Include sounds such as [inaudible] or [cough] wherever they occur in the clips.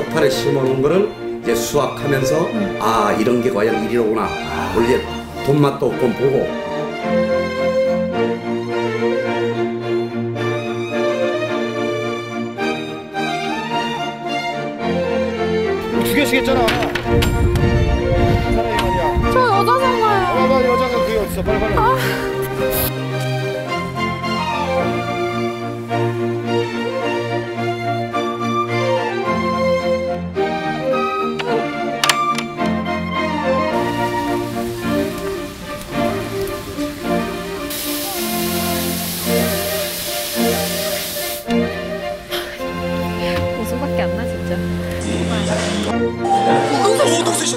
쪽파를 심어놓은 거를 이제 수확하면서 아 이런 게 과연 일이로구나. 우리 이제 돈맛도 없고 보고 두 개씩 했잖아. 사람이 말이야. 저 여자잖아요. 봐봐 여자가 그게 어딨어 빨리 빨리. 웃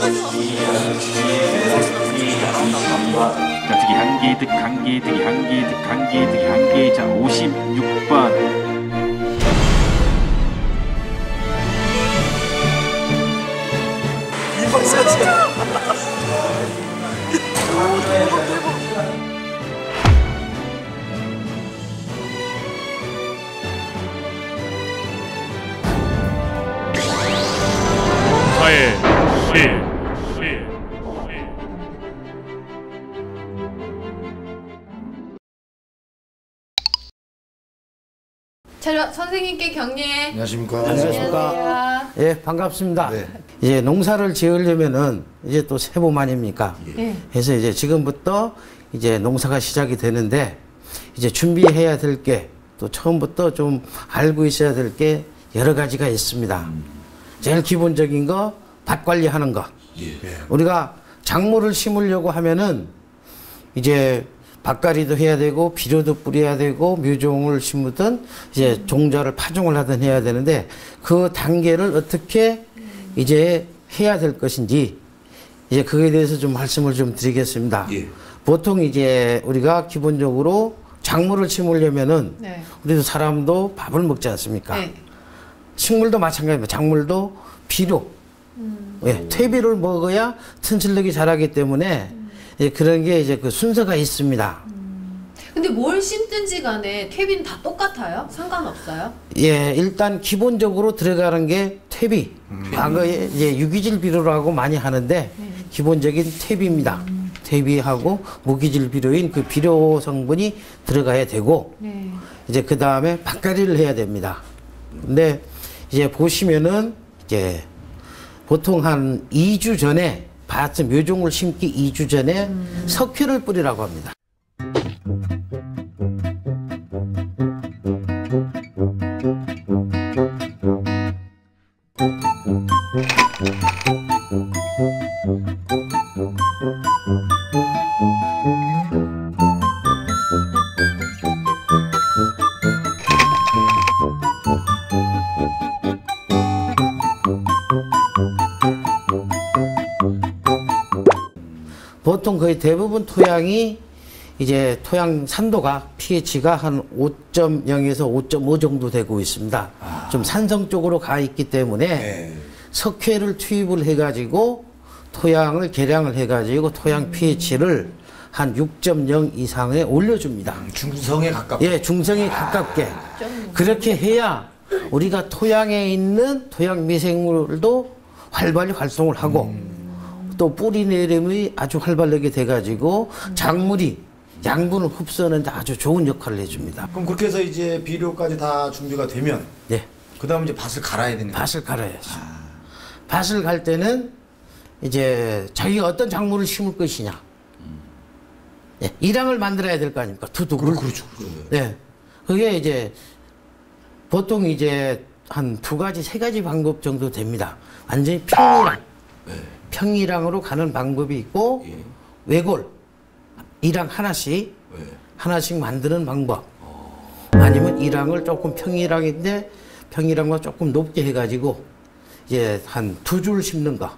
자, 특히 한 개, 득, 한 개, 득이 한 개, 득, 한 개, 득이 한 개. 자, 56번. 사의 [laughs] [laughs] 자, 선생님께 격려해. 안녕하십니까. 안녕하세요. 예, 반갑습니다. 네. 이제 농사를 지으려면은 이제 또 세봄 아닙니까? 네. 그래서 이제 지금부터 이제 농사가 시작이 되는데 이제 준비해야 될 게 또 처음부터 좀 알고 있어야 될 게 여러 가지가 있습니다. 제일 기본적인 거 밭 관리하는 거. 우리가 작물을 심으려고 하면은 이제 밭갈이도 해야 되고 비료도 뿌려야 되고 묘종을 심으든 이제 종자를 파종을 하든 해야 되는데 그 단계를 어떻게 이제 해야 될 것인지 이제 그에 대해서 좀 말씀을 좀 드리겠습니다. 예. 보통 이제 우리가 기본적으로 작물을 심으려면은 네. 우리도 사람도 밥을 먹지 않습니까? 네. 식물도 마찬가지입니다. 작물도 비료, 예, 퇴비를 먹어야 튼실력이 자라기 때문에 예, 그런 게 이제 그 순서가 있습니다. 근데 뭘 심든지 간에 퇴비는 다 똑같아요? 상관없어요? 예, 일단 기본적으로 들어가는 게 퇴비. 과거에 이제 유기질 비료라고 많이 하는데 기본적인 퇴비입니다. 퇴비하고 무기질 비료인 그 비료 성분이 들어가야 되고 네. 이제 그 다음에 밭갈이를 해야 됩니다. 근데 이제 보시면은 이제 보통 한 2주 전에 밭에 묘종을 심기 2주 전에 석회를 뿌리라고 합니다. 거의 대부분 토양이 이제 토양 산도가 pH가 한 5.0에서 5.5 정도 되고 있습니다. 좀 산성 쪽으로 가 있기 때문에 석회를 투입을 해가지고 토양을 개량을 해가지고 토양 pH를 한 6.0 이상에 올려줍니다. 중성에 가깝. 예, 중성에 가깝게. 그렇게 해야 우리가 토양에 있는 토양 미생물도 활발히 활동을 하고 또 뿌리 내림이 아주 활발하게 돼가지고 작물이 양분을 흡수하는데 아주 좋은 역할을 해줍니다. 그럼 그렇게 해서 이제 비료까지 다 준비가 되면 네, 그 다음 이제 밭을 갈아야 되는 거예요. 밭을 갈아야죠. 밭을 갈 때는 이제 자기가 어떤 작물을 심을 것이냐. 예, 일항을 만들어야 될 거 아닙니까? 투둑을. 그렇죠. 네. 그게 이제 보통 이제 한 두 가지, 세 가지 방법 정도 됩니다. 완전히 평일항. 평일항으로 가는 방법이 있고, 외골. 일항 하나씩, 하나씩 만드는 방법. 아니면 일항을 조금 평일항인데, 평일항과 조금 높게 해가지고, 이제 한 두 줄 심는 거.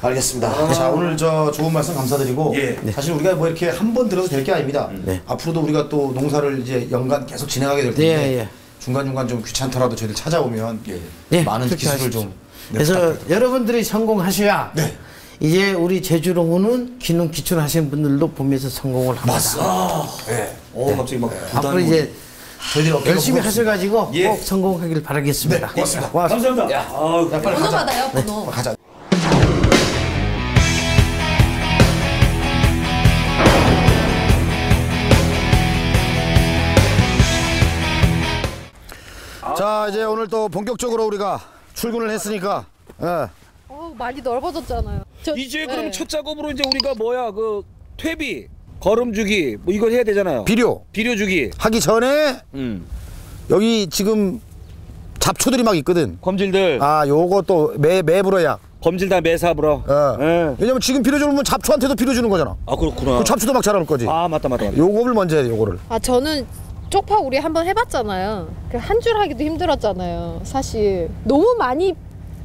알겠습니다. 자 오늘 저 좋은 말씀 감사드리고 예. 사실 우리가 뭐 이렇게 한 번 들어서 될 게 아닙니다. 네. 앞으로도 우리가 또 농사를 이제 연간 계속 진행하게 될 텐데 예, 예. 중간 중간 좀 귀찮더라도 저희들 찾아오면 예, 많은 그렇게 기술을 하십시오. 좀 네, 그래서 부탁드립니다. 여러분들이 성공하셔야 네. 이제 우리 제주로는 기능 기촌하신 분들도 보면서 성공을 합니다. 맞어. 예. 오 갑자기 막 앞으로 이제 열심히. 하셔가지고 예. 꼭 성공하길 바라겠습니다. 네, 고맙습니다. 와, 감사합니다. 야, 야, 빨리 번호 가자. 받아요, 번호. 가자. 자 이제 오늘 또 본격적으로 우리가 출근을 했으니까 예. 어, 많이 넓어졌잖아요. 저, 이제 그럼 네. 첫 작업으로 이제 우리가 뭐야 그 퇴비 걸음주기 뭐 이걸 해야 되잖아요. 비료 비료 주기. 하기 전에 음. 여기 지금 잡초들이 막 있거든. 검질들 아 요거 또 매 매불어야. 검질 다 매삽으로. 어. 예. 왜냐면 지금 비료 주면 잡초한테도 비료 주는 거잖아. 아 그렇구나. 그 잡초도 막 자라올 거지. 아 맞다 맞다 맞다. 요거를 먼저 해야 돼 요거를. 아 저는 쪽파 우리 한번 해봤잖아요. 그한줄 하기도 힘들었잖아요. 사실 너무 많이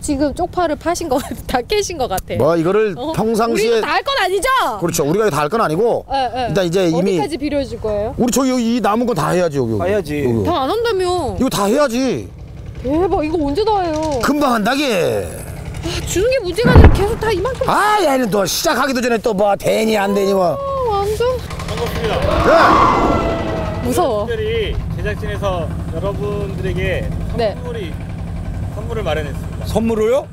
지금 쪽파를 파신 것 같아, [laughs] 다 깨신 것 같아. 뭐 이거를 어? 평상시에 우리도 다할 건 아니죠? 그렇죠. 우리가 다 할 건 아니고 예, 예. 일단 이제 이미 어디까지 빌려줄 거예요? 우리 저기 여기 이 남은 건 다 해야지 여기. 여기. 해야지. 다 안 한다며. 이거 다 해야지. 대박 이거 언제 다 해요? 금방 한다게. 주는 게 문제가 아니라 계속 다 이만큼. 아, 얘는 또 시작하기도 전에 또 뭐 되니 안 되니 뭐. 아, 완전 예. 무서워. 특별히 제작진에서 여러분들에게 네. 선물이 선물을 마련했습니다. 선물을요?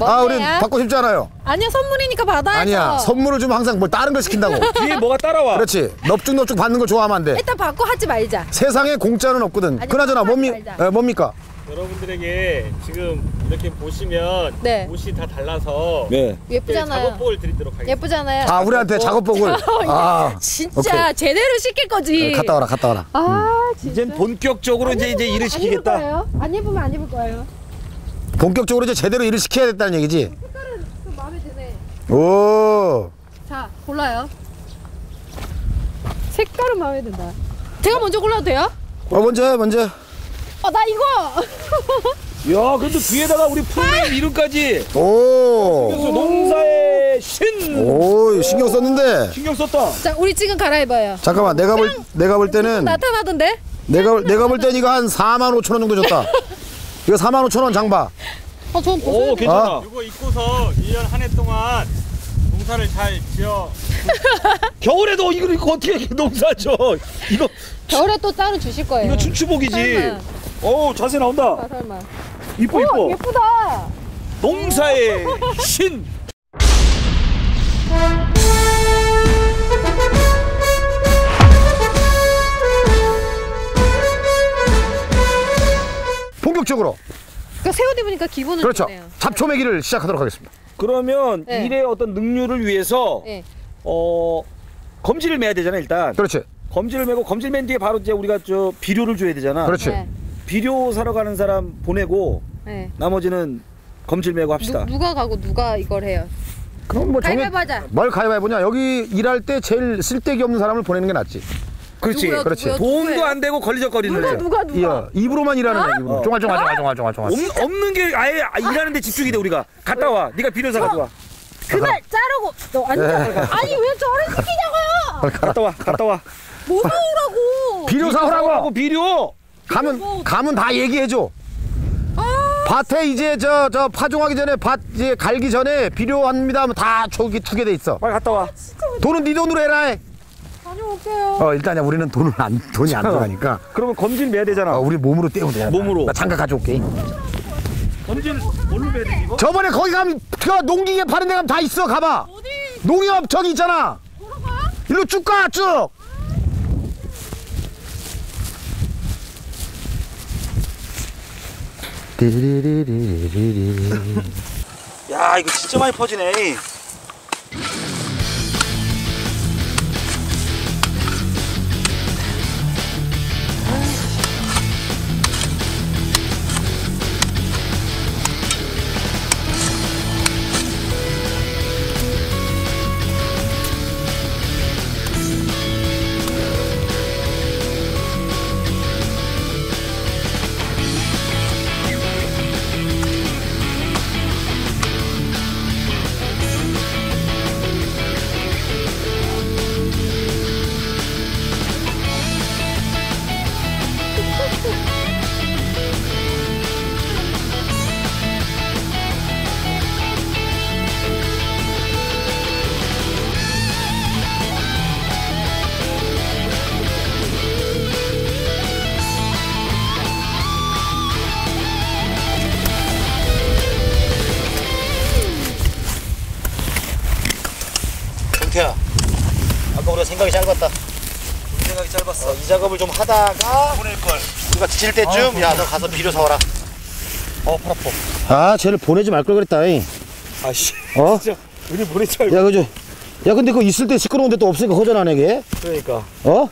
아, 우리? 받고 싶지 않아요. 아니야 선물이니까 받아야죠. 아니야. 선물을 좀 항상 뭘 다른 걸 시킨다고. [laughs] 뒤에 뭐가 따라와. 그렇지. 넙죽넙죽 받는 거 좋아하면 안 돼. 일단 받고 하지 말자. 세상에 공짜는 없거든. 아니, 그나저나 뭡니, 말자. 에, 뭡니까? 여러분들에게 지금 이렇게 보시면 네. 옷이 다 달라서 네. 예쁘잖아요. 작업복을 드리도록 하겠습니다. 예쁘잖아요. 아, 우리한테 작업복을. [laughs] 아, 진짜 오케이. 제대로 시킬 거지. 네, 갔다 와라, 갔다 와라. 아 진짜. 이젠 본격적으로 이제 이제 일을 시키겠다. 거예요? 안 입으면 안 입을 거예요. 본격적으로 이제 제대로 일을 시켜야 됐다는 얘기지. 색깔은 좀 마음에 드네. 오. 자 골라요. 색깔은 마음에 든다. 제가 먼저 골라도 돼요? 어, 먼저 해, 먼저. 해. 어나 이거. 야, 근데 뒤에다가 우리 full name 이름까지. 오. 농사의 신. 오, 신경 썼는데. 신경 썼다. 자 우리 지금 갈아입어요. 잠깐만, 내가 볼, 내가 볼 때는. 나타나던데? 내가, 볼- 내가 볼땐 이거 한 4만 5천 원 정도 줬다. [laughs] 이거 4만 5천 원 장봐. 어전 오, 벗어야 돼. 괜찮아. 이거 입고서 1년 한 해 동안 농사를 잘 지어 [laughs] 겨울에도 이걸 이거 어떻게 농사죠? 이거 겨울에 또 따로 주실 거예요. 이거 춘추복이지. 설마. 오, 자세 나온다. 아, 설마. 이뻐 오 이뻐. 예쁘다. 농사의 [laughs] 신. 본격적으로. 그러니까 새옷 입으니까 기분은 그렇죠. 좋네요. 잡초 매기를 시작하도록 하겠습니다. 그러면 네. 일의 어떤 능률을 위해서 네. 어 검지를 매야 되잖아 일단. 그렇지. 검지를 매고 검질 맨 뒤에 바로 이제 우리가 저 비료를 줘야 되잖아. 그렇지. 네. 비료 사러 가는 사람 보내고 네. 나머지는 검질 매고 합시다. 누, 누가 가고 누가 이걸 해요? 그럼 뭐 정해. 가위바위보 하자. 뭘 가위바위보냐? 여기 일할 때 제일 쓸데기 없는 사람을 보내는 게 낫지. 그렇지. 누구야, 그렇지. 누구야, 도움도 누구예요? 안 되고 걸리적거리는 누가 애. 누가 누가? 이어 입으로만 일하는 애. 입으로. 어. 종알 종알종알 종알종알. 없, 없는 게 아예 일하는데 집중이 돼 우리가. 갔다 와. 네가 비료 사 가져와. 그날 자르고 너 아니 네. 아니 왜 저를 시키냐고요? 갔다 와. 갔다 와. 뭐 사오라고? 비료 사오라고. 비료. 가면 가면 다 얘기해 줘. 밭에 이제 저 저 파종하기 전에 밭 이제 갈기 전에 필요합니다 하면 다 저기 투게 돼 있어. 빨리 갔다 와. 돈은 네 돈으로 해라. 다녀올게요. 어 일단 우리는 돈을 안 돈이 안 들어가니까 그러면 검질 매야 되잖아. 어, 우리 몸으로 떼면 되잖아. 몸으로. 나 장갑 가져올게. 검질 뭘로 매야 되지 이거? 저번에 거기 가면 그 농기계 파는 데 가면 다 있어. 가봐. 농협 저기 있잖아. 일로 쭉 가, 쭉. 야 이거 진짜 많이 퍼지네. 하다가 보낼 걸 우리가 지칠 때쯤 야 너 가서 비료 사와라 어, 팔 아파. 아 쟤를 보내지 말 걸 그랬다 잉. 아씨. 어? [laughs] 진짜 우리 보내지 말고. 야 그죠 야 근데 그거 있을 때 시끄러운데 또 없으니까 허전하네 걔 그러니까. 어?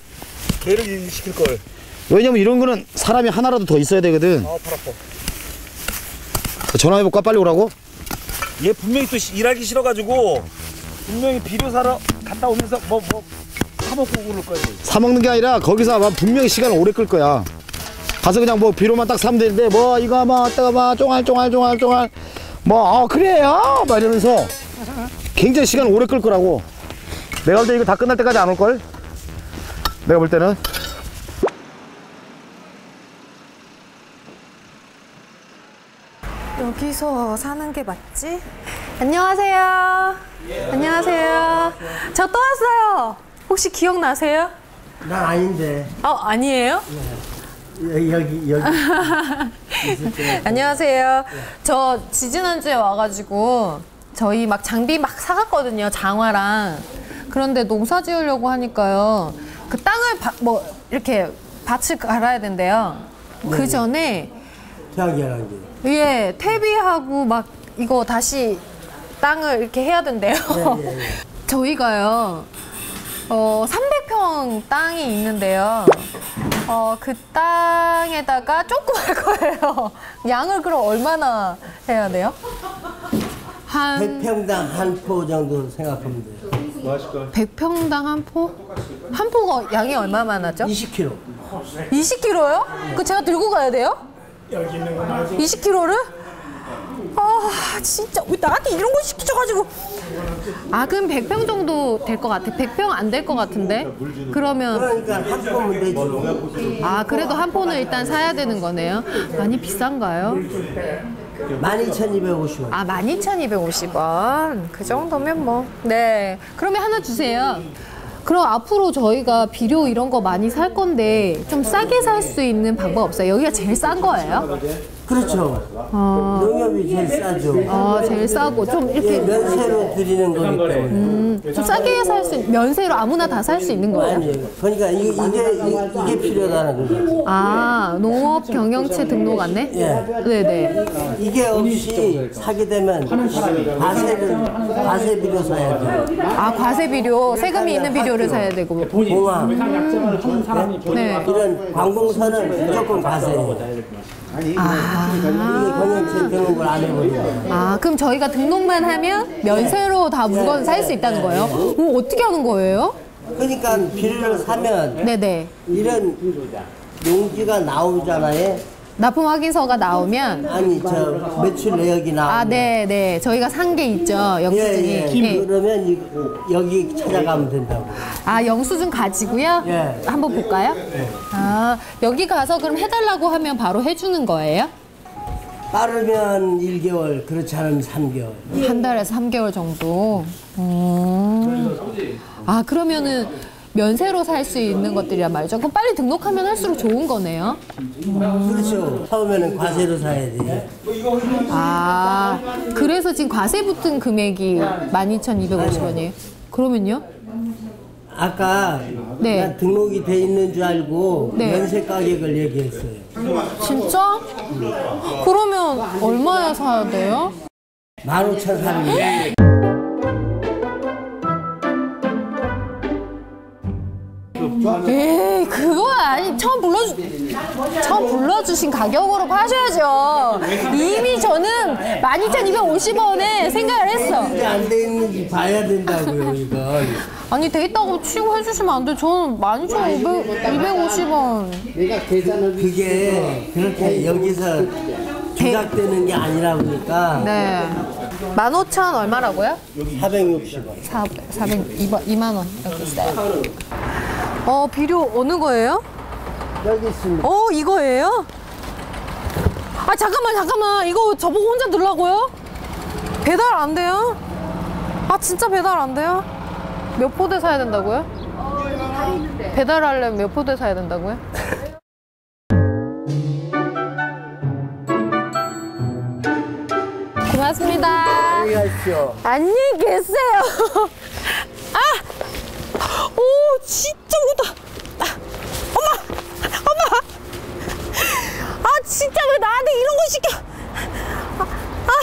걔를 일 시킬 걸. 왜냐면 이런 거는 사람이 하나라도 더 있어야 되거든 아, 팔 아파. 전화해볼까 빨리 오라고? 얘 분명히 또 시- 일하기 싫어가지고 분명히 비료 사러 갔다 오면서 뭐 뭐 사먹고 그럴 거야. 얘. 사 먹는 게 아니라 거기서 아마 분명히 시간을 오래 끌 거야. 가서 그냥 뭐 비료만 딱 사면 되는데 뭐 이거 막 왔다가 막 쫑알 쫑알 쫑알 쫑알 뭐 어 그래요 막 이러면서 굉장히 시간 오래 끌 거라고. 내가 볼 때 이거 다 끝날 때까지 안 올 걸. 내가 볼 때는. 여기서 사는 게 맞지? 안녕하세요. 안녕하세요. 저 또 왔어요. 혹시 기억나세요? 난 아닌데 어, 아니에요? 여기 여기 여기 [laughs] 안녕하세요. 저 지지난주에 와가지고 저희 막 장비 막 사갔거든요. 장화랑. 그런데 농사 지으려고 하니까요. 그 땅을 바- 뭐 이렇게 밭을 갈아야 된대요. 그 전에 태양계란 게 예, 퇴비하고 막 이거 다시 땅을 이렇게 해야 된대요. [laughs] 저희가요, 어, 300평 땅이 있는데요. 어, 그 땅에다가 조금 할 거예요. [laughs] 양을 그럼 얼마나 해야 돼요? 한 100평당 한 포 정도 생각하면 돼요 100평당 한 포? 한 포가 양이 얼마만 하죠? 20kg 20kg요? 그 제가 들고 가야 돼요? 20kg를? 아 진짜. 왜 나한테 이런 걸 시켜가지고. 아 그럼 100평 정도 될 것 같아. 100평 안 될 것 같은데? 그러면 그러니까 한 포면 되지 아 그래도 한 포는 일단 사야 되는 거네요? 많이 비싼가요? 12,250원. 아 12,250원. 그 정도면 뭐 네. 그러면 하나 주세요. 그럼 앞으로 저희가 비료 이런 거 많이 살 건데 좀 싸게 살 수 있는 방법 없어요? 여기가 제일 싼 거예요? 그렇죠. 농협이 제일 싸죠. 아 제일 싸고 좀 이렇게 면세로 드리는 거기 때문에. 좀 싸게 살 수 면세로 아무나 다 살 수 있는 거예요? 아니 그러니까 이게 이게, 이게, 필요하다는 거죠. 아 농업 경영체 등록 안내? 예. 네네. 이게 없이 사게 되면 과세를 과세 비료 사야 돼요. 아 과세 비료 세금이 있는 비료를 사야 되고. 공화 네. 이런 관공서는 무조건 과세예요 안 해버리면 아 그럼 저희가 등록만 하면 면세로 다 물건 살수 있다는 거예요? 오, 어떻게 하는 거예요? 그러니까 비료를 사면 네네. 이런 용지가 나오잖아요. 납품 확인서가 나오면 아니 저 매출 내역이 나오면 아 네 네 저희가 산 게 있죠 영수증이. 예, 예. 예. 그러면 이, 여기 찾아가면 된다고. 아 영수증 가지고요? 예. 한번 볼까요? 아 여기 가서 그럼 해달라고 하면 바로 해주는 거예요? 빠르면 1개월, 그렇지 않으면 3개월. 한 달에서 3개월 정도. 음. 아, 그러면은 면세로 살 수 있는 것들이란 말이죠. 그럼 빨리 등록하면 할수록 좋은 거네요. 그렇죠. 처음에는 과세로 사야 돼요. 아, 그래서 지금 과세 붙은 금액이 12,250원이에요. 그러면요? 아까 네. 난 등록이 돼 있는 줄 알고 네. 면세 가격을 얘기했어요. 진짜? 그러면 얼마에 사야 돼요? 15,400원. 에이, 그거 아니 처음 불러주 처음 불러주신 가격으로 파셔야죠. 이미 저는 12,250원에 생각을 했어. 이게 안돼 있는지 봐야 된다고요, 이거. 아니 돼 있다고 치고 해주시면 안 돼. 저는 12,250원. 그게 그렇게 여기서 조작되는 게 아니라 보니까 네. 15,000 얼마라고요? 460원. 4, 400, 2만, 2만 원 여기 있어요. 어 비료 어느 거예요? 여기 있습니다. 어 이거예요? 아 잠깐만 잠깐만 이거 저보고 혼자 넣으려고요? 배달 안 돼요? 아 진짜 배달 안 돼요? 몇 포대 사야 된다고요? 배달하려면 몇 포대 사야 된다고요? [laughs] 고맙습니다. 안녕히 계세요. [laughs] 오 진짜 무다. 아, 엄마 엄마. 아 진짜 왜 나한테 이런 거 시켜? 아.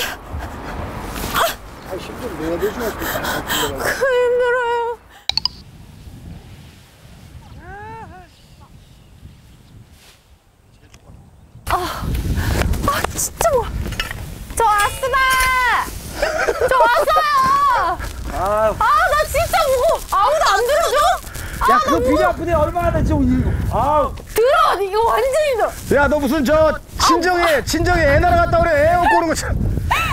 아아. 힘들어 내가 되지 마 힘들어요. 아, 아, 진짜 뭐. 좋았어 나 좋았어요. 아, 아 야 그거 비리 아프네 얼마나 이거. 아 들어 이거 완전히 들어. 야 너 무슨 저 친정에 친정에 애 나라 갔다 그래 애 업고 오는 거 참.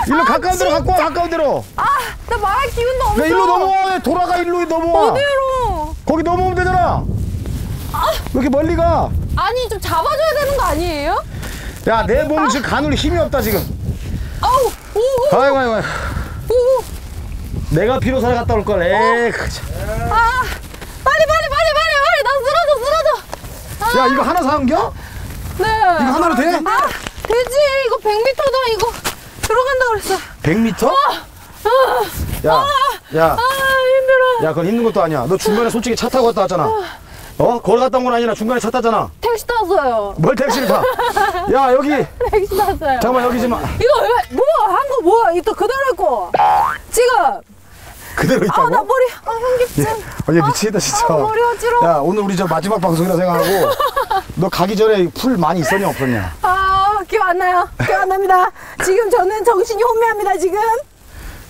일로 가까운 데로 갖고 와 가까운 데로 아 나 말할 기운도 없어. 야 일로 넘어와 돌아가 일로 넘어와 어디로? 거기 넘어오면 되잖아 왜 이렇게 멀리 가? 아니 좀 잡아줘야 되는 거 아니에요? 야 내 몸 지금 가눌 힘이 없다 지금 아우 오오 아이고 아이고 아이고. 오. 내가 비로사를 갔다 올걸 에이 그 참. 아 빨리 빨리 빨리 빨리 빨리 나 쓰러져 쓰러져. 야 이거 하나 사은겨? 네. 이거 하나로 돼? 아 되지 이거 100m다 이거 들어간다 그랬어. 100m? 야, 야, 아 힘들어. 야, 그건 힘든 것도 아니야. 너 중간에 솔직히 차 타고 갔다 왔잖아. 어? 걸어갔다 온 건 아니라 중간에 차 탔잖아. 택시 탔어요. 뭘 택시를 타? 야, 여기. [laughs] 택시 탔어요. 잠깐만, 여기 좀. 이거 왜 뭐야 한거 뭐야 이거 그대로 있고 지금 그대로 있다고? 아나 머리 아 현기증 어, 얘 미치겠다, 진짜. 아, 머리 어지러워. 야, 오늘 우리 저 마지막 방송이라 생각하고. [laughs] 너 가기 전에 풀 많이 있었냐, 없었냐? 아 기억 안 나요 기억 안 납니다 지금 저는 정신이 혼미합니다 지금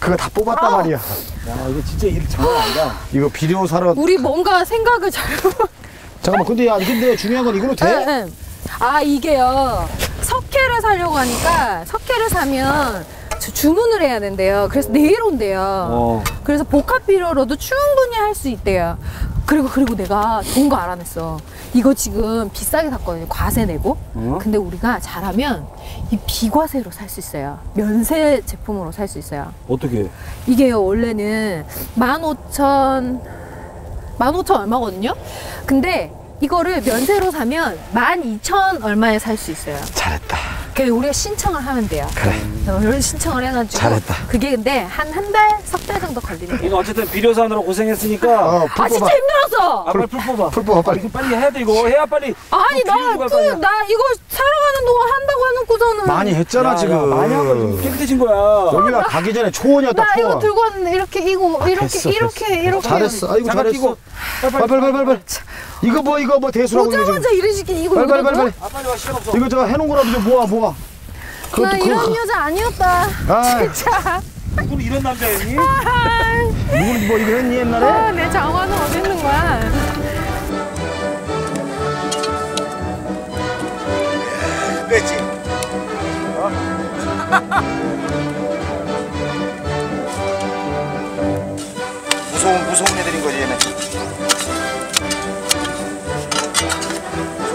그거 다 뽑았단 말이야. 야, 이거 진짜 일 장난 아니다. 이거 비료 사러. 우리 뭔가 생각을 잘못 [laughs] 잠깐만, 근데 야, 근데 중요한 건 이걸로 돼? 응, 응. 아 이게요 석회를 사려고 하니까 석회를 사면 주- 주문을 해야 된대요 그래서 내일 온대요 어. 그래서 복합 비료로도 충분히 할 수 있대요 그리고 그리고 내가 좋은 거 알아냈어 이거 지금 비싸게 샀거든요 과세 내고 근데 우리가 잘하면 이 비과세로 살 수 있어요 면세 제품으로 살 수 있어요 어떻게? 이게요 원래는 15,000 15,000 얼마거든요. 근데 이거를 면세로 사면 12,000 얼마에 살 수 있어요. 잘했다. 그래서 우리가 신청을 하면 돼요. 그래. 이런 신청을 해가지고 잘했다. 그게 근데 한 한 달, 석 달 정도 걸리는 거예요. 이거 어쨌든 비료 사느라 고생했으니까. 어, 풀아 진짜. 힘들었어. 아 빨리 풀 뽑아. 풀 뽑아, 빨리. 빨리 해야 돼 이거 해야 빨리. 아니 주고 할거 나그 아니야. 나 이거 사러 가는 동안 한다고 해놓고서는 많이 했잖아, 야, 지금. 야, 많이 하고 깨끗해진 거야. 여기가 가기 전에 초원이었다, 나 이거 초원. 들고 왔는데 이렇게 이거 이렇게 됐어, 이렇게 됐어. 이렇게 잘했어. 아이고, 잘했어. 빨리, 빨리, 빨리, 빨리. 이거 뭐, 이거 뭐 대수라고. 오자마자 이러시기 이거 빨리, 빨리, 빨리, 빨리. 아 빨리 와 시간 없어. 이거 저 해놓은 거라도 좀 모아, 모아. 나 그것도 이런 그거. 여자 아니었다. 아, [laughs] 진짜. 누구는 이런 남자였니? 누구는 뭐 이거 했니 옛날에? 아, 내 장화는 어디 있는 거야? 그랬지. [laughs] 무서운 무서운 애들인 거지 얘네.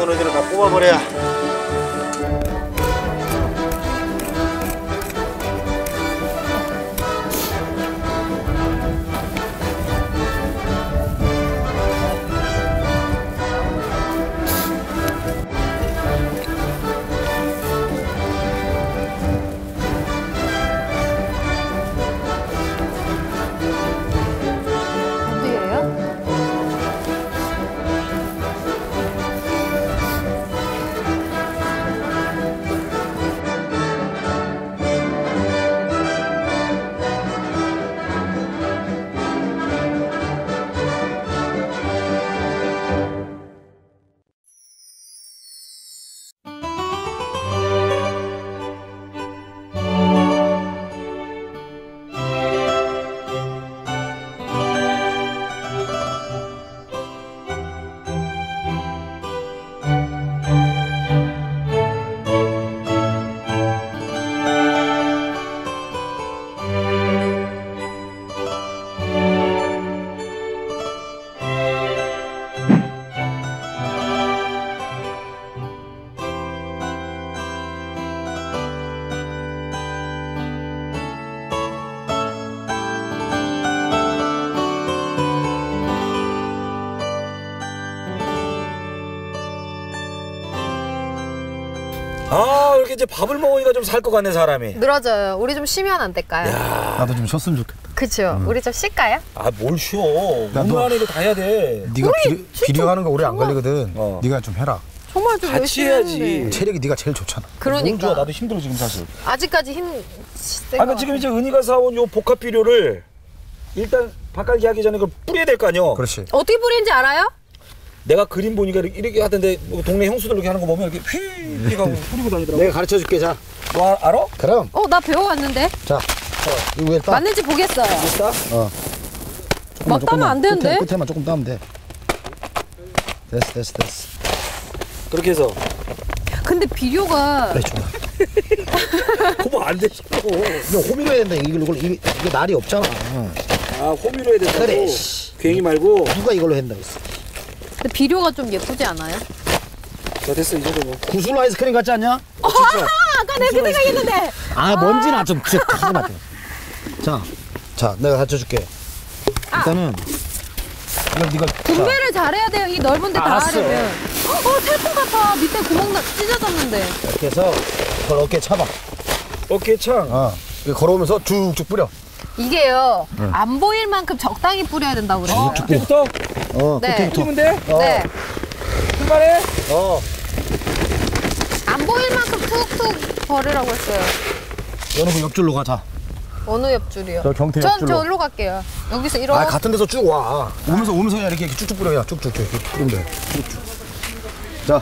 애들은 다 뽑아버려야. 아 이렇게 이제 밥을 먹으니까 좀 살 것 같네 사람이. 늘어져요. 우리 좀 쉬면 안 될까요? 나도 좀 쉬었으면 좋겠다. 그쵸? 우리 좀 쉴까요? 아 뭘 쉬어? 야, 오늘 너- 안에 이거 다 해야 돼. 네가 비료, 비료 하는 거 오래 안 걸리거든. 어. 네가 좀 해라. 정말 좀 같이 해야지. 했는데. 체력이 네가 제일 좋잖아. 그러니까. 좋아. 나도 힘들어 지금 사실. 아직까지 힘. 아, 그 지금 이제 은희가 사온 요 복합 비료를 일단 바깥에 하기 전에 그걸 뿌려야 될 거 아니요. 그렇지. 어떻게 뿌리는지 알아요? 내가 그림 보니까 이렇게, 이렇게 하던데 뭐 동네 형수들 이렇게 하는 거 보면 이렇게 휘 하고 뿌리고 다니더라고. 내가 가르쳐 줄게 자. 너 아- 알아? 그럼 어, 나 배워왔는데. 자. 이 위에 딱. 맞는지 보겠어요. 됐다. 조금만, 막 따면 안. 되는데? 끝에, 끝에 만 조금 따면 돼. 됐어 됐어 됐어. 그렇게 해서 근데 비료가 그래 좋아. [laughs] 그거 안 되죠. 이거 호미로 해야 된다. 이걸 이걸 이게, 이게 날이 없잖아. 아 호미로 해야 된다고. 그래. 괜히 말고. 누가 이걸로 한다고 했어. 근데 비료가 좀 예쁘지 않아요? 자 됐어 이 정도면. 구슬 아이스크림 같지 않냐? 아까 내가 그 생각했는데. 아 먼지나 좀 진짜 마. 자, 자 내가 가르쳐줄게. 일단은 이거 네가 자, 분배를 잘해야 돼요. 이 넓은 데 다 알았어. 하려면. 어, 살통 같아. 밑에 구멍 나 찢어졌는데. 이렇게 해서 그걸 어깨에 차봐. 어깨 창. 어. 이렇게 걸어오면서 쭉쭉 뿌려. 이게요. 안 보일 만큼 적당히 뿌려야 된다고 그래요. 그때부터 어, 네. 끝에부터. 뿌리면 돼. 어, 네. 출발해. 어. 안 보일 만큼 툭툭 버리라고 했어요. 너는 그 옆줄로 가자. 어느 옆줄이요? 저 경태 전 옆줄로. 저기로 갈게요. 여기서 이렇게. 아 같은 데서 쭉 와. 오면서 오면서 그냥 이렇게 쭉쭉 뿌려. 야 쭉쭉 쭉. 이렇게 뿌리면 돼. 쭉쭉. 자,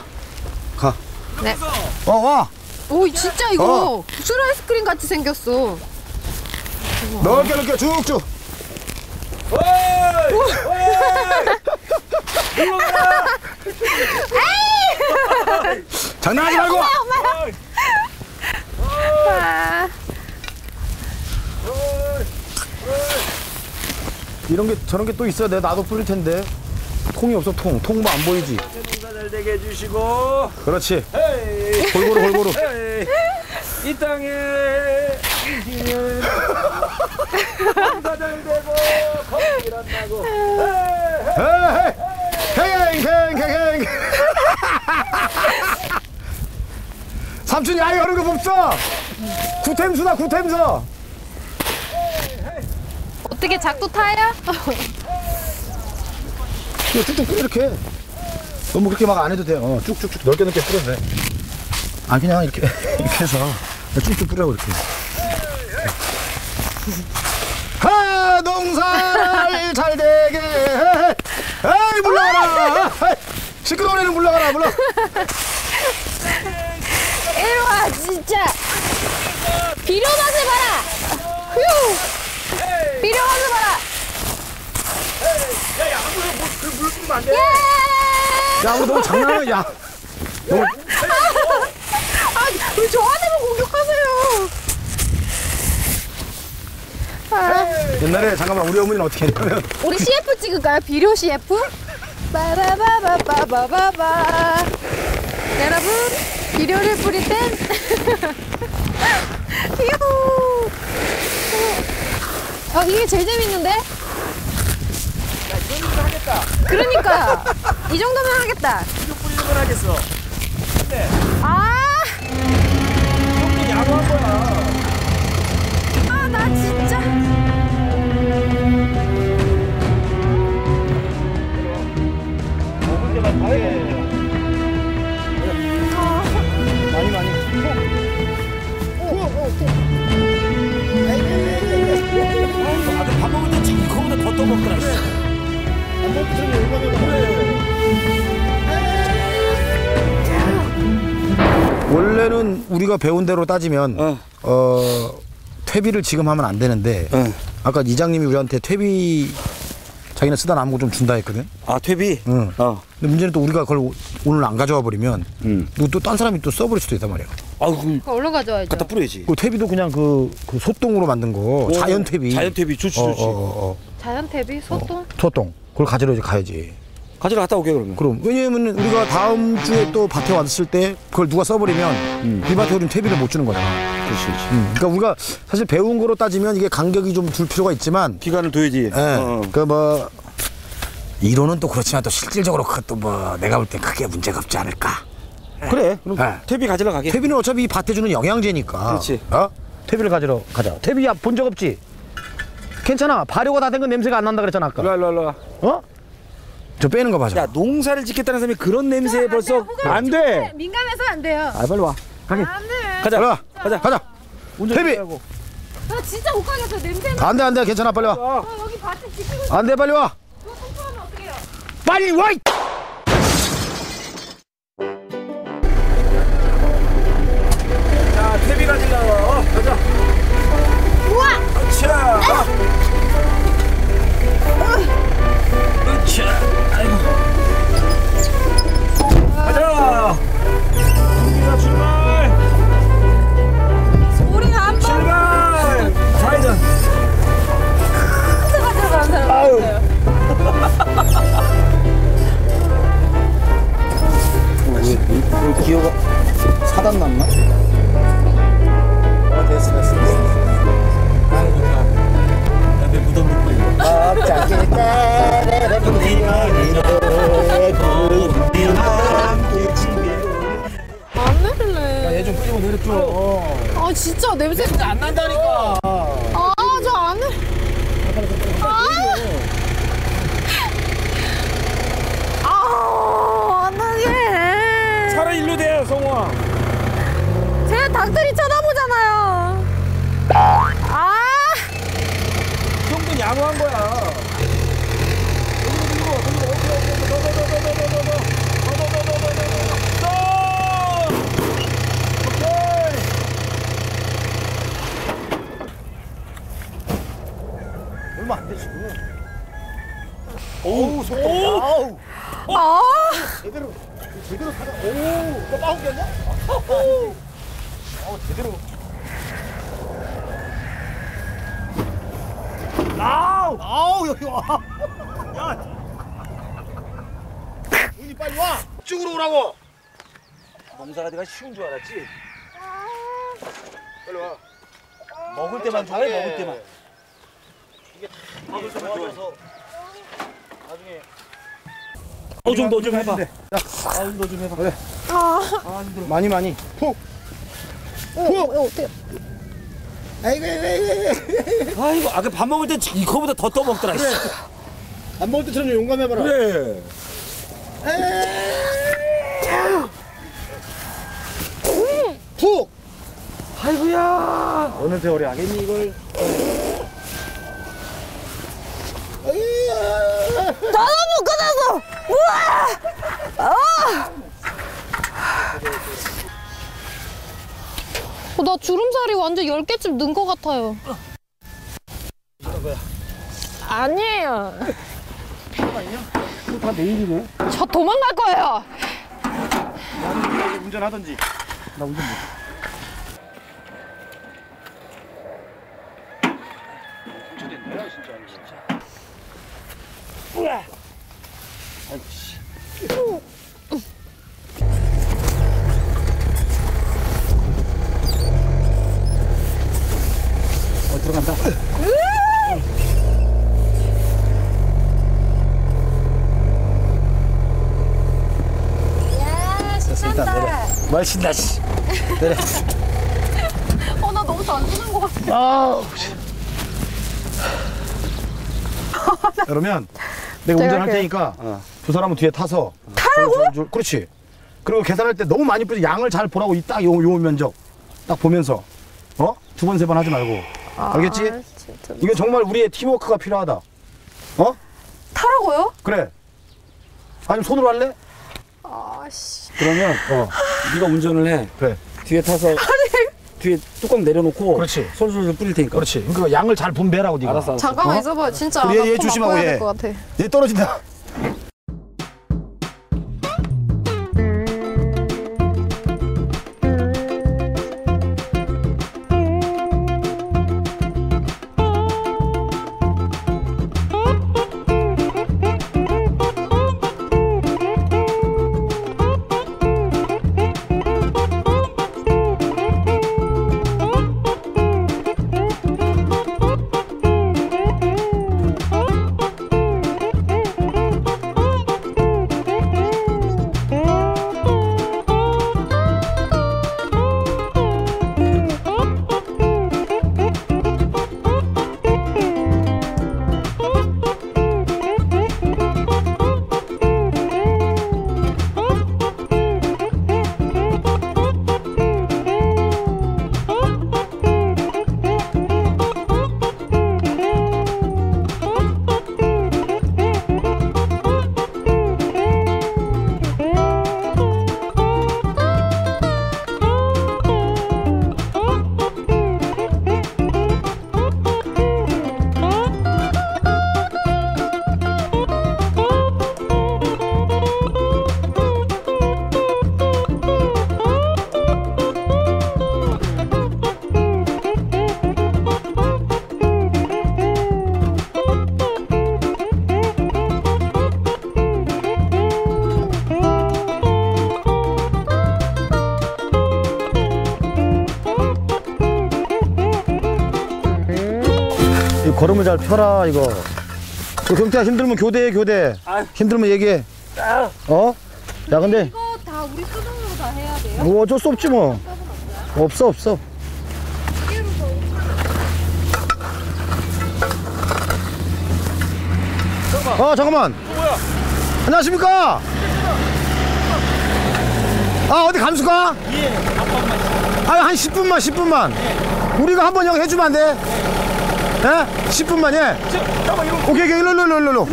가. 네. 어 와. 오, 진짜 이거 어. 술 아이스크림 같이 생겼어. 넓게 넓게 쭉쭉. 장난하지 말고. 아, 이런 게 저런 게 또 있어야 돼. 나도 뿌릴 텐데. 통이 없어 통. 통뭐 안 보이지. 농사 잘 되게 해주시고. 그렇지. 골고루 골고루. 이 땅에 이기는 잘 되고 거길 안 나고. 헤이. 헤이. 캥캥캥캥. 삼촌이 아이 하는 거 봅사. 구템수다 구템서. 어떻게 작두 타요? 쭉쭉 이렇게. 너무 그렇게 막 안 해도 돼. 어, 쭉쭉쭉 넓게 넓게 뿌려도 돼. 아 그냥 이렇게 [laughs] 이렇게 해서 쭉쭉 뿌려고 이렇게. 하 농사를 [laughs] 잘 되게. 에이 물러가라. 시끄러운 애는 물러가라 물러. 이리 와, 진짜. 비료 맛을 봐라. 휴. 비료 맛을 봐라. 야, 야, 물, 물, 물 뿌리면 안 돼. 예. 야 우리 너무 장난해. 야. 너무 아, 왜 저한테만 공격하세요? 아, 옛날에 잠깐만 우리 어머니는 어떻게 했냐면 우리 CF 찍을까요? 비료 CF? 빠라바바바바바바. 여러분, 비료를 뿌릴 땐 [laughs] 휴. 어, 이게 제일 재밌는데? 그러니까 이 정도면 하겠다. 비료 뿌리는 건 하겠어. 많이. 아들 밥 먹을 더 떠먹더라. 원래는 우리가 배운 대로 따지면 어. 어, 퇴비를 지금 하면 안 되는데 어. 아까 이장님이 우리한테 퇴비 자기네 쓰다 남은 거 좀 준다 했거든. 아, 퇴비? 응. 어. 근데 문제는 또 우리가 그걸 오- 오늘 안 가져와 버리면 음. 또딴 사람이 또 써버릴 수도 있단 말이야. 아, 그 얼른 가져와야죠. 갖다 뿌려야지. 그 퇴비도 그냥 그, 그 소똥으로 만든 거 자연 퇴비. 자연 퇴비 좋지, 어, 좋지. 어, 어, 어. 자연 퇴비, 소똥. 소똥. 그걸 가지러 이제 가야지. 가지러 갔다 올게 그러면. 그럼 왜냐면 우리가 다음 주에 또 밭에 왔을 때 그걸 누가 써버리면 음. 이 밭에 우리는 퇴비를 못 주는 거잖아. 그렇지, 그렇지. 음, 그러니까 우리가 사실 배운 거로 따지면 이게 간격이 좀 둘 필요가 있지만, 기간을 둬야지. 예, 어. 그뭐 이론은 또 그렇지만 또 실질적으로 그것도 뭐 내가 볼 땐 크게 문제가 없지 않을까. 그래. 그럼 예. 퇴비 가지러 가게. 퇴비는 어차피 이 밭에 주는 영양제니까. 그렇지. 어? 퇴비를 가지러 가자. 퇴비 본적 없지? 괜찮아. 발효가 다 된 건 냄새가 안 난다 그랬잖아 아까. 일로 와, 일로 와. 어? 저 빼는 거 봐줘. 야, 농사를 짓겠다는 사람이 그런 냄새에 벌써 안 돼. 민감해서 안 돼요. 아, 빨리 와. 가게. 안 돼. 가자. 빨리 와. 가자. 가자. 운전 퇴비! 하고. 나 진짜 못 가겠어. 냄새 나. 안 돼, 안 돼. 괜찮아. 빨리 와. 와. 어, 여기 밭에 지키고 있어. 안 돼, 빨리 와. 그거 청소하면 어떡해요? 빨리 와! 이- 자, 퇴비 가지러 와. 어, 가자. 우와! 아이 고. 가자. 준비가 쭉으로 오라고 농사가 내가 쉬운 줄 알았지? 빨리 와 먹을 때만 좋아해, 먹을 때만. 먹을 때만 좋아서 나중에 어, 좀 해봐. 아 운동 좀 해봐 그래 아 힘들어 많이 많이 푹 어, 어떻게? 아이고 아이고 아이고, 아까 밥 먹을 때 이거보다 더 떠먹더라. 씨. 안 먹을 때처럼 좀 용감해봐라 그래. 푹 아이고야. 어느 세월이 하겠니 이걸 못 끝났어. 우와. 아. 어, 나 주름살이 완전 10개쯤 는 것 같아요. 아니에요. 다 내일이네. 저 도망갈 거예요. 운전하던지. 나 운전 못어 들어간다 야, 일단 신다 씨 내려 [laughs] 어, 나 너무 단순한 것 같아. 아우 씨. 그러면 내가 운전할. 테니까 두 사람은 뒤에 타서 타라고? 그렇지 그리고 계산할 때 너무 많이 뿌리 양을 잘 보라고 이딱 요 요 면적 딱 보면서 어? 두 번 세번 하지 말고 알겠지? 아, 진짜. 이게 정말 우리의 팀워크가 필요하다 어? 타라고요? 그래 아니면 손으로 할래? 아씨. 그러면 어, 네가 운전을 해. 그래 뒤에 타서 [laughs] 뒤에 뚜껑 내려놓고 그렇지. 솔솔 뿌릴 테니까. 그렇지 그러니까 양을 잘 분배하라고 네가 알았어. 알았어. 잠깐만 어? 있어봐. 진짜. 얘코 조심하고, 얘. 될것 같아. 얘 떨어진다 잘 펴라 이거. 그 경태야 힘들면 교대해 교대. 힘들면 얘기해. 어? 야 근데 이거 다 우리 수동으로 다 해야 돼요? 뭐 어쩔 수 없지 뭐. 없어 없어. 어 잠깐만. 안녕하십니까? 아 어디 감수가? 예. 아한 10분만 10분만. 우리가 한번 여기 해주면 안 돼? 예? 10분만 예. 오케이 오케이 일로 일로 일로 일로.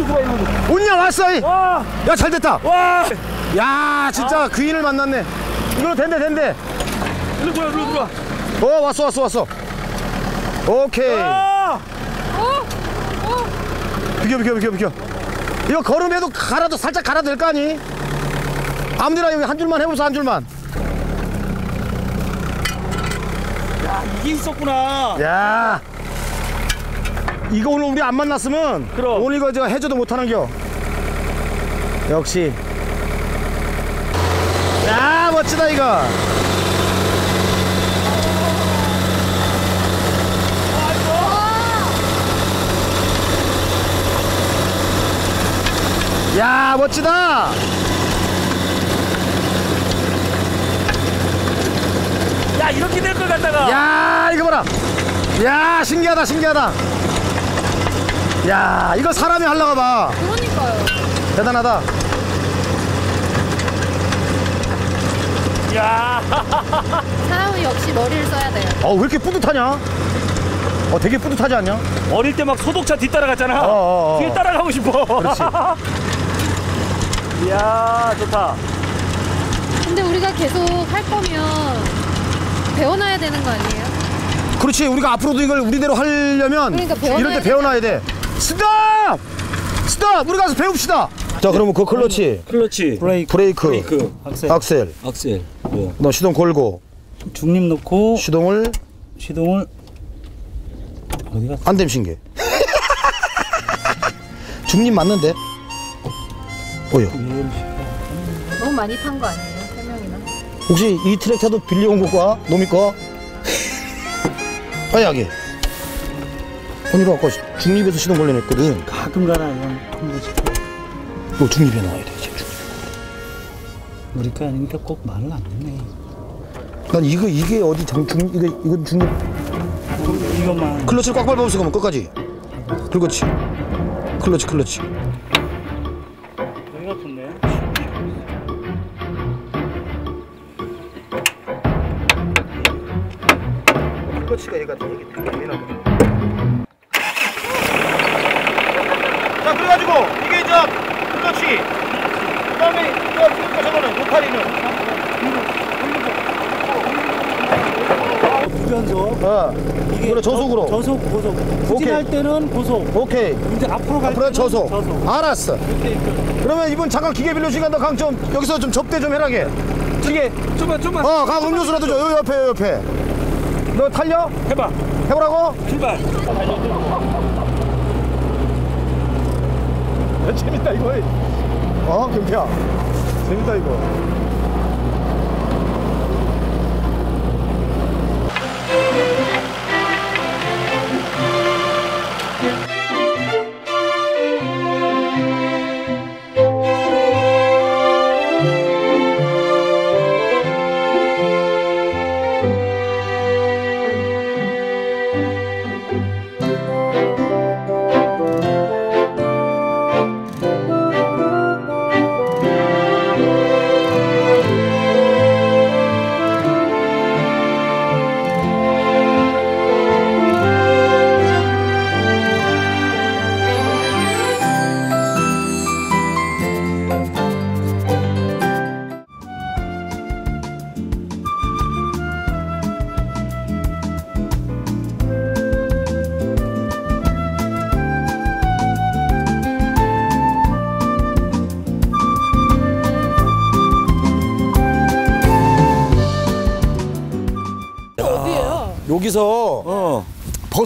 온냐 왔어. 이. 야 잘됐다. 와! 야 진짜 귀인을 만났네. 이거 된대 된대. 일로 들어와, 일로 들어와. 어 왔어 왔어 왔어. 오케이. 아! 비켜 비켜 비켜 비켜. 이거 걸음에도 갈아도 살짝 갈아도 될 거 아니? 아무데나 여기 한 줄만 해보세요 한 줄만. 이게 있었구나. 야. 이거 오늘 우리 안 만났으면 그럼. 오늘 이거 저 해줘도 못하는겨. 역시. 야 멋지다 이거. 야 멋지다. 야, 이렇게 될 걸 갖다가. 야 이거 봐라 야 신기하다 신기하다 야 이거 사람이 하려고 봐 그러니까요. 대단하다 야, 사람은 역시 머리를 써야 돼요. 어왜 이렇게 뿌듯하냐 어 되게 뿌듯하지 않냐 어릴 때 막 소독차 뒤따라갔잖아. 어, 어, 어. 뒤에 따라가고 싶어. 그렇지. [laughs] 이야, 좋다. 근데 우리가 계속 할 거면 배워놔야 되는 거 아니에요? 그렇지 우리가 앞으로도 이걸 우리대로 하려면 그러니까 배워놔야 이럴 때 배워놔야 돼 스톱 스톱 우리 가서 배웁시다! 자 그러면 그 클러치. 클러치, 브레이크, 브레이크, 브레이크, 악셀, 악셀. 악셀. 뭐. 너 시동 걸고. 중립 놓고. 시동을. 시동을. 어디 갔어? 안 댐신 게 중립 맞는데? 어여 너무 많이 탄 거 아니에요? 세 명이나? 혹시 이 트랙터도 빌려온 것과 놈이 거? [laughs] 아야게 언니가 아까 중립에서 시동 걸려냈거든 가끔 가나 형. 이거 중립에 나와야 돼 지금 중립. 우리 거 아니니까 꼭 말을 안 듣네. 난 이거 이게 어디 장, 중 이거 이건 중립 이것만. 클러치를 꽉 밟아보세요 그러면 끝까지 그렇지 클러치 클러치 여기 같은데. 클러치가 얘가 되게 되게 예민하다 자 그래가지고 이게 이제 클러치 그 다음에 이거 트랙터 변속. 어 이거는 저속으로 저 속, 고속. 오케이. 후진할 때는 고속. 오케이 이제 앞으로 갈 앞으로 때는 저속 저속. 알았어 이렇게 이렇게. 그러면 이분 잠깐 기계 빌려주니까 너강좀 여기서 좀 접대 좀 해라게 기계 좀만, 좀만. 어강 음료수라도 줘요 옆에 요 옆에 너 탈려? 해봐. 해보라고? 출발. 야, 재밌다 이거 어 경태야 재밌다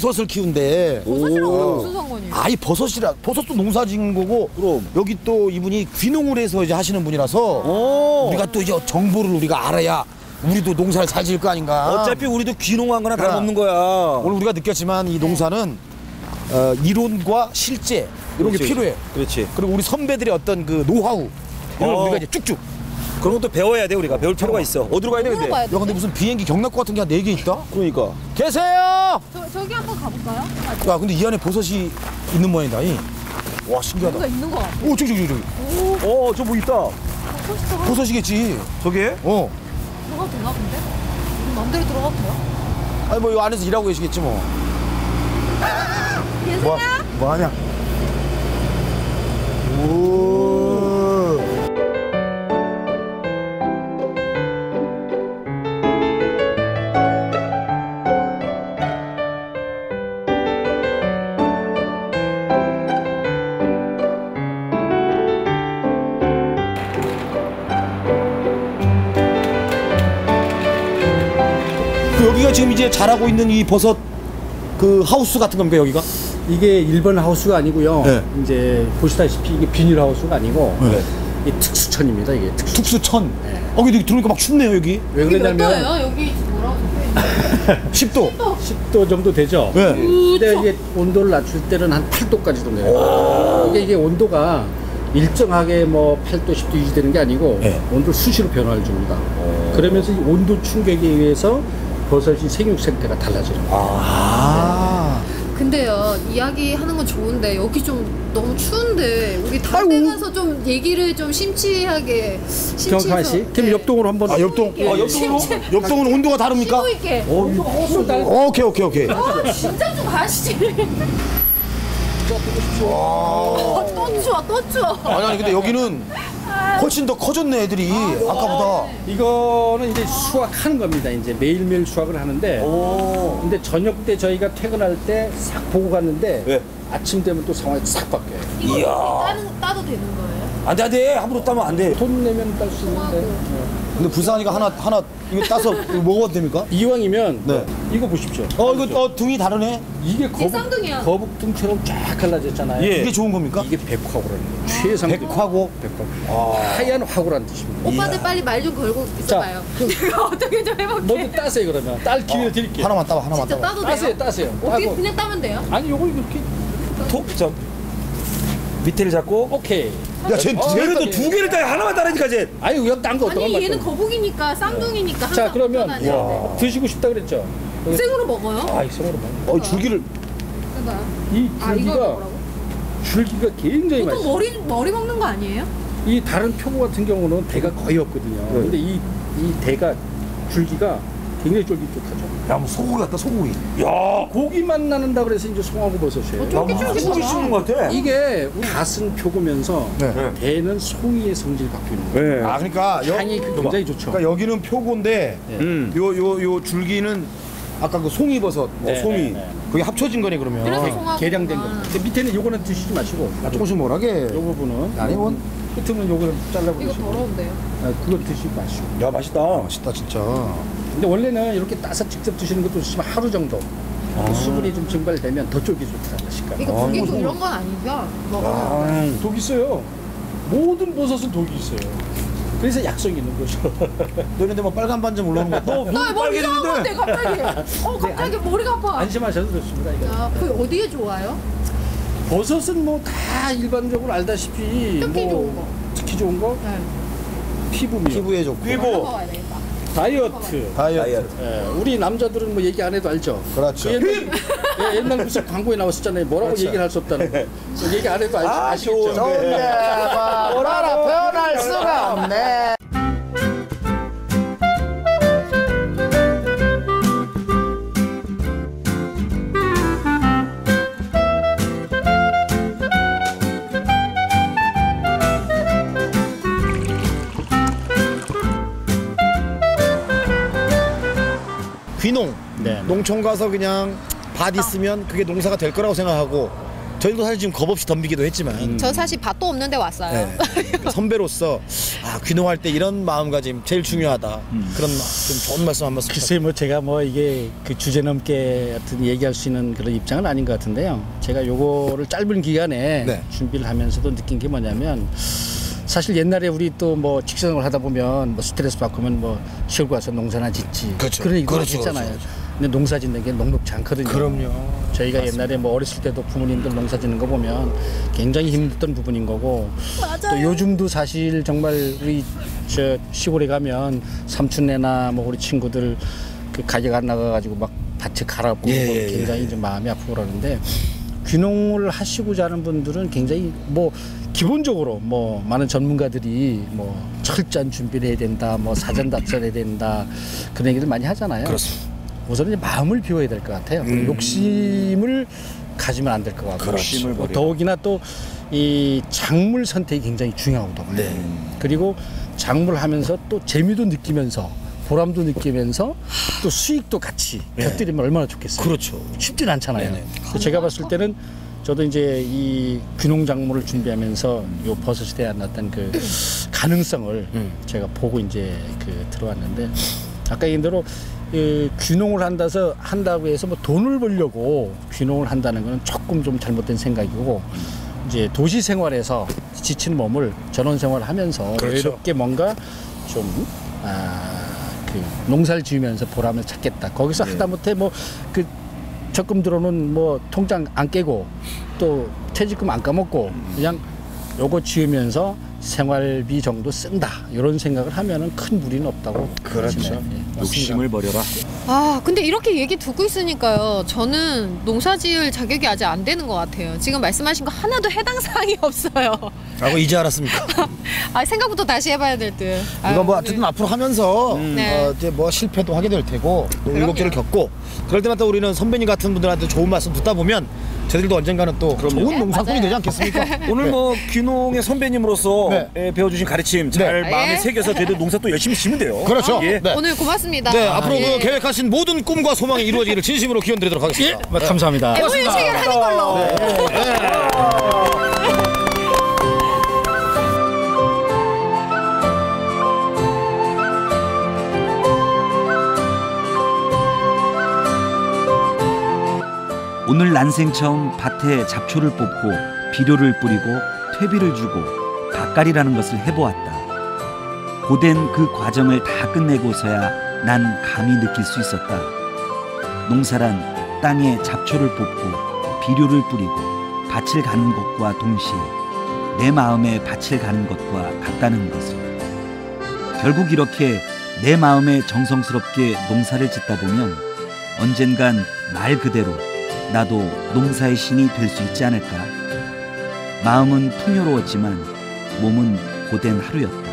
버섯을 키운대 버섯이랑 무슨 상관이에요? 아이 버섯이라 버섯도 농사 지은 거고 그럼. 여기 또 이분이 귀농을 해서 이제 하시는 분이라서 오. 우리가 또 이제 정보를 우리가 알아야 우리도 농사를 잘 지을 거 아닌가 어차피 우리도 귀농한 거나. 다름없는 거야. 오늘 우리가 느꼈지만 이 농사는 어, 이론과 실제 이런 게 그렇지. 필요해. 그렇지. 그리고 우리 선배들의 어떤 그 노하우 이런 거 어. 우리가 이제 쭉쭉. 그런 것도 배워야 돼 우리가 배울 필요가 있어. 어디로 가야 돼 근데? 물어봐야 야 근데 무슨 비행기 경납고 같은 게 한 네 개 있다? 그러니까. 계세요. 저, 저기 한번 가볼까요? 야 근데 이 안에 버섯이 있는 모양이다. 이. 와 신기하다. 뭔가 있는 것 같아. 오 저기 저기 저기. 어, 저 뭐 있다. 버섯이겠지. 저게? 어. 들어가도 되나? 우리 마음대로 들어가도 돼요? 아니 뭐 이 안에서 일하고 계시겠지 뭐. [laughs] 뭐, 뭐 하냐? 오. 이제 자라고 있는 이 버섯 그 하우스 같은 겁니까 여기가? 이게 일반 하우스가 아니고요. 네. 이제 보시다시피 이게 비닐 하우스가 아니고 네. 이 특수천입니다. 이게 특수. 특수천. 어 근데 들어오니까 막 춥네요 여기. 왜 여기 몇 그러냐면 도예요? 여기 뭐라고 적혀있는 10도. 10도 정도 되죠. 네. 근데 이게 온도를 낮출 때는 한 8도까지도 내요. 이게, 이게 온도가 일정하게 뭐 8도, 10도 유지되는 게 아니고 네. 온도를 수시로 변화를 줍니다. 그러면서 이 온도 충격에 의해서 버섯이 생육 상태가 달라지는 거예요. 아. 근데요 이야기하는 건 좋은데 여기 좀 너무 추운데 우리 다른 데 가서 좀 얘기를 좀 심취하게 경카만 씨, 그럼 옆동으로 한번. 아 옆동. 예. 아 옆동으로? 옆동은 온도가 다릅니까? 심도 있게 어, 호수 날. 오케이 오케이 오케이. 아 진짜 좀 가시지 어, 또 추워 또 추워 아니 아니 근데 여기는 훨씬 더 커졌네 애들이 아 까보다. 이거는 이제 수확하는 겁니다. 이제 매일매일 수확을 하는데. 근데 저녁 때 저희가 퇴근할 때 싹 보고 갔는데 네. 아침 되면 또 상황이 싹 바뀌어요. 이거 따는, 따도 되는 거예요? 안돼 안돼 함부로 따면 안 돼. 돈 내면 딸 수 있는데. 근데 불쌍하니까 하나 하나 이거 따서 [laughs] 이거 먹어도 됩니까? 이왕이면 네. 이거 보십시오. 어 이거 어 등이 다르네. 이게 거북, 쌍둥이야. 거북등처럼 쫙 갈라졌잖아요. 예. 이게 좋은 겁니까? 이게 백화고라는 거예요. 최상급. 백화고. 백화고. 하얀 화고라는 뜻입니다. 오빠들 빨리 말 좀 걸고 있어봐요 내가 [laughs] 어떻게 좀 해볼게 먼저 따세요 그러면. 딸 기회를 드릴게요. 하나만 따봐 하나만 진짜 따봐. 따도 돼요? 따세요 따세요. 어떻게 따고. 그냥 따면 돼요? 아니 요거 이렇게. 톡 저 밑에를 잡고. 오케이. 야쟤 어, 얘는 어떡해. 또두 개를 따 하나만 따라니까 쟤. 아니 이거 딴거 어떤 아니 거 얘는 거북이니까 쌍둥이니까 자 항상 그러면 불편하지. 와, 드시고 싶다 그랬죠? 생으로 먹어요? 아, 이 생으로 먹어. 어 줄기를 해봐요 이아 이거 줄기가 먹으라고? 줄기가 굉장히 보통 맛있어. 머리 머리 먹는 거 아니에요? 이 다른 표고 같은 경우는 대가 거의 없거든요. 네. 근데 이, 이 대가 줄기가 굉장히 쫄깃쫄깃하죠. 야 뭐 소고기 같다 소고기. 야 고기만 나는다 그래서 이제 송하고 버섯이에요. 쫄깃쫄깃하다. 소고기 씹는 것 같아. 이게 갓은 표고면서 네. 대는 송이의 성질 갖고 있는 거예요. 네. 아 그러니까 여, 향이 굉장히 좋죠. 그러니까 여기는 표고인데 음. 요 요 요 줄기는 아까 그 송이버섯 뭐 네, 송이 네, 네. 그게 합쳐진 거네 그러면. 계량된 거. 근데 밑에는 요거는 드시지 마시고 아, 조금씩 뭐라게. 요 부분은 아니 뭐 끝으면 요거를 이거 잘라버리시고 더러운데요? 아, 그거 드시지 마시고. 야 맛있다. 맛있다 진짜. 근데 원래는 이렇게 따서 직접 드시는 것도 좋지만 하루 정도 그 수분이 좀 증발되면 더 쫄깃쫄깃하다 식감. 이거 불기둥 이런 건 아니죠? 먹으면 독 있어요. 모든 버섯은 독이 있어요. 그래서 약성이 있는 거죠. [laughs] 너네들 뭐 빨간 반점 올라오는 거. 너나 머리 이상한데 갑자기 [laughs] 어 갑자기 머리가 아파 안심하셔도 좋습니다. 이거. 야, 그 어디에 좋아요? 버섯은 뭐 다 일반적으로 알다시피 특히 뭐 좋은 거. 특히 좋은 거 네. 피부미요. 피부에 좋고. 되겠 다 다이어트. 다이어트. 예, 우리 남자들은 뭐 얘기 안 해도 알죠. 그렇죠. 그 옛날, 예, 옛날 무슨 광고에 나왔었잖아요. 뭐라고 얘기를 할 수 없다는 거. 그 얘기 안 해도 알, 아, 아시겠죠. 좋은데. 뭐라라 표현할 수가 없네. 농촌 가서 그냥 밭 있으면 그게 농사가 될 거라고 생각하고 저희도 사실 지금 겁 없이 덤비기도 했지만 저 사실 밭도 없는데 왔어요 네. 그 선배로서 아 귀농할 때 이런 마음가짐 제일 중요하다 그런 좀 좋은 말씀 한 말씀 글쎄 뭐 제가 뭐 이게 그 주제 넘게 어떤 얘기할 수 있는 그런 입장은 아닌 것 같은데요. 제가 요거를 짧은 기간에 네. 준비를 하면서도 느낀 게 뭐냐면 사실 옛날에 우리 또 뭐 직장을 하다 보면 뭐 스트레스 받으면 뭐 시골 가서 농사나 짓지 그렇죠. 런 얘기도 그렇죠, 했잖아요. 그렇죠, 근데 농사 짓는 게 녹록지 않거든요. 그럼요. 저희가 옛날에 뭐 어렸을 때도 부모님들 농사 짓는 거 보면 굉장히 힘들던 부분인 거고 또 요즘도 사실 정말 우리 저 시골에 가면 삼촌네나 뭐 우리 친구들 그 가게 안 나가가지고 막 밭에 갈아보고 예, 예, 굉장히 좀 마음이 아프고 그러는데 귀농을 하시고자 하는 분들은 굉장히 뭐 기본적으로 뭐 많은 전문가들이 뭐 철저한 준비를 해야 된다 뭐 사전 답사해야 된다 그런 얘기를 많이 하잖아요. 그렇습니다. 우선 이제 마음을 비워야 될 것 같아요. 음. 욕심을 가지면 안 될 것 같고 그렇죠. 뭐 더욱이나 또 이 작물 선택이 굉장히 중요하거든요. 네. 그리고 작물 하면서 또 재미도 느끼면서 보람도 느끼면서 또 수익도 같이 곁들이면 얼마나 좋겠어요. 네. 그렇죠. 쉽진 않잖아요. 네네. 그래서 제가 봤을 때는 저도 이제 이 귀농 작물을 준비하면서 요 버섯에 대한 어떤 그 가능성을 음. 제가 보고 이제 그 들어왔는데 아까 얘기한 대로 이 귀농을 한다서 한다고 해서 뭐 돈을 벌려고 귀농을 한다는 거는 조금 좀 잘못된 생각이고 이제 도시 생활에서 지친 몸을 전원 생활을 하면서 그렇죠. 여유롭게 뭔가 좀 아, 그 농사를 지으면서 보람을 찾겠다. 거기서 네. 하다못해 뭐 그 적금 들어오는 뭐 통장 안 깨고 또 퇴직금 안 까먹고 그냥 요거 지으면서 생활비 정도 쓴다 이런 생각을 하면은 큰 무리는 없다고 그렇죠. 예. 욕심을 버려라. 아 근데 이렇게 얘기 듣고 있으니까요 저는 농사지을 자격이 아직 안 되는 것 같아요 지금 말씀하신 거 하나도 해당 사항이 [laughs] 없어요 라고 이제 알았습니까? [laughs] 아 생각부터 다시 해봐야 될듯 이거 뭐 어쨌든 앞으로 하면서 네. 어, 이제 뭐 실패도 하게 될 테고 또 그럼요. 울곡지를 겪고 그럴 때마다 우리는 선배님 같은 분들한테 좋은 말씀 듣다 보면 저희들도 언젠가는 또 좋은 농사꾼이 맞아요. 되지 않겠습니까? [laughs] 오늘 네. 뭐 귀농의 선배님으로서 네. 예, 배워주신 가르침 잘 네. 마음에 예. 새겨서 저희들 농사 또 열심히 지면 돼요. 그렇죠. 예. 네. 오늘 고맙습니다 네, 앞으로 예. 그 계획하신 모든 꿈과 소망이 이루어지기를 진심으로 기원드리도록 하겠습니다. 네, 감사합니다. MOU 체결하는 걸로 난생 처음 밭에 잡초를 뽑고 비료를 뿌리고 퇴비를 주고 밭갈이라는 것을 해보았다. 고된 그 과정을 다 끝내고서야 난 감히 느낄 수 있었다. 농사란 땅에 잡초를 뽑고 비료를 뿌리고 밭을 가는 것과 동시에 내 마음에 밭을 가는 것과 같다는 것을. 결국 이렇게 내 마음에 정성스럽게 농사를 짓다 보면 언젠간 말 그대로 나도 농사의 신이 될 수 있지 않을까? 마음은 풍요로웠지만 몸은 고된 하루였다.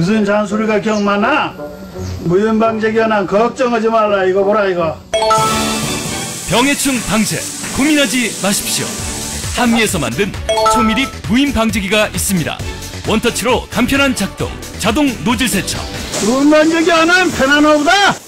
무슨 잔소리가 기억나나? 무연방제견한 걱정하지 말라 이거 보라 이거 병해충 방제 고민하지 마십시오. 한미에서 만든 초미립 부인 방지기가 있습니다. 원터치로 간편한 작동, 자동 노즐 세척 하나는 편안하다